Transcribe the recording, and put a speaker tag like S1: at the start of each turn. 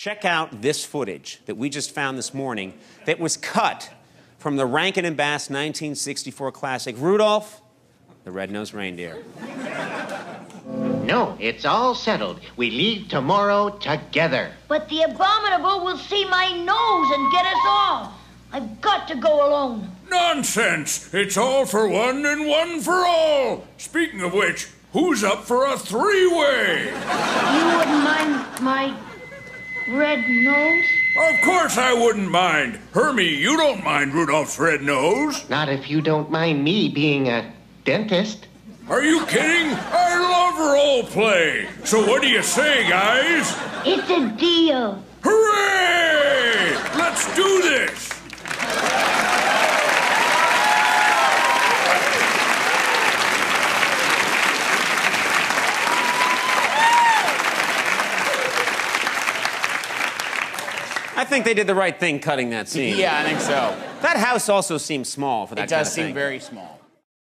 S1: Check out this footage that we just found this morning that was cut from the Rankin and Bass 1964 classic Rudolph the Red-Nosed Reindeer.
S2: No, it's all settled. We leave tomorrow together.
S3: But the abominable will see my nose and get us off. I've got to go alone.
S4: Nonsense! It's all for one and one for all. Speaking of which, who's up for a three way?
S3: You wouldn't mind my red nose?
S4: Of course I wouldn't mind. Hermie, you don't mind Rudolph's red nose.
S2: Not if you don't mind me being a dentist.
S4: Are you kidding? I love role play. So what do you say, guys?
S3: It's a deal.
S4: Hooray! Let's do this!
S1: I think they did the right thing cutting that scene.
S5: Yeah, I think so.
S1: That house also seems small for that
S5: It does
S1: kind of
S5: seem
S1: thing.
S5: very small.